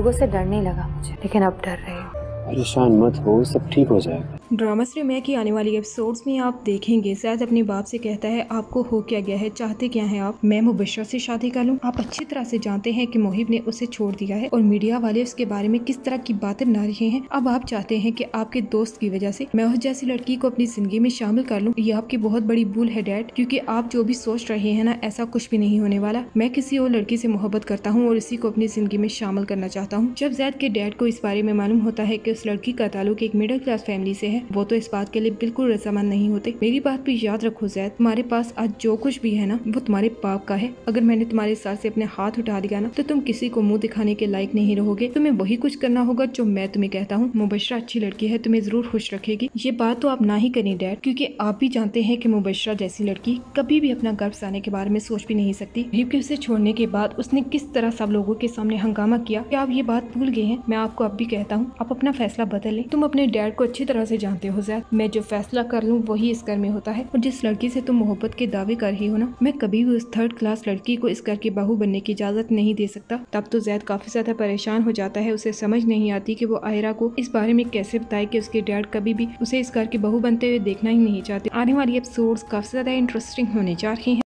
लोगों से डरने लगा मुझे, लेकिन अब डर रही हूँ। परेशान मत हो, सब ठीक हो जाएगा। ड्रामा श्री मैं की आने वाली एपिसोड्स में आप देखेंगे। शायद अपने बाप से कहता है, आपको हो क्या गया है? चाहते क्या हैं आप? मैं मुबशरा से शादी कर लूँ? आप अच्छी तरह से जानते हैं कि मोहिब ने उसे छोड़ दिया है और मीडिया वाले उसके बारे में किस तरह की बातें बना रहे हैं। अब आप चाहते हैं कि आपके दोस्त की वजह से मैं उस जैसी लड़की को अपनी ज़िंदगी में शामिल कर लूँ। ये आपकी बहुत बड़ी भूल है, डैड, क्योंकि आप जो भी सोच रहे हैं ना, ऐसा कुछ भी नहीं होने वाला। मैं किसी और लड़की से मोहब्बत करता हूँ और इसी को अपनी ज़िंदगी में शामिल करना चाहता हूँ। जब जैद के डैड को इस बारे में मालूम होता है की उस लड़की का ताल्लुक एक मिडिल क्लास फैमिली से है वो तो इस बात के लिए बिल्कुल रजामंद नहीं होते। मेरी बात भी याद रखो जैद, तुम्हारे पास आज जो कुछ भी है ना, वो तुम्हारे पाप का है। अगर मैंने तुम्हारे सर से अपने हाथ उठा दिया ना तो तुम किसी को मुँह दिखाने के लायक नहीं रहोगे। तुम्हें वही कुछ करना होगा जो मैं तुम्हें कहता हूँ। मुबशरा अच्छी लड़की है, तुम्हें ज़रूर खुश रखेगी। ये बात तो आप ना ही करें डैड, क्योंकि आप भी जानते हैं कि मुबशरा जैसी लड़की कभी भी अपना गर्भ साने के बारे में सोच भी नहीं सकती। के उसे छोड़ने के बाद उसने किस तरह सब लोगों के सामने हंगामा किया? क्या आप ये बात भूल गए हैं? मैं आपको अब भी कहता हूँ, आप अपना फैसला बदल लें। तुम अपने डैड को अच्छी तरह से जानते हो जैद मैं जो फैसला कर लूँ, वही इस घर में होता है। और जिस लड़की से तुम मोहब्बत के दावे कर रही हो ना, मैं कभी भी उस थर्ड क्लास लड़की को इस घर की बहू बनने की इजाज़त नहीं दे सकता। तब तो जैद काफ़ी ज़्यादा परेशान हो जाता है। उसे समझ नहीं आती कि वो आयरा को इस बारे में कैसे बताए कि उसके डैड कभी भी उसे इस घर की बहू बनते हुए देखना ही नहीं चाहते। आने वाली एपिसोड्स काफ़ी ज़्यादा इंटरेस्टिंग होने जा रही हैं।